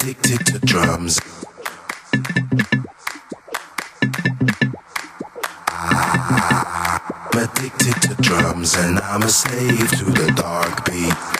addicted to drums. I'm addicted to drums and I'm a slave to the dark beat.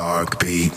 dark beat.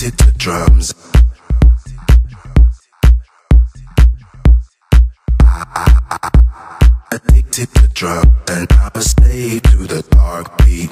Addicted to drums. Addicted to drug, and I was slave to the dark beat.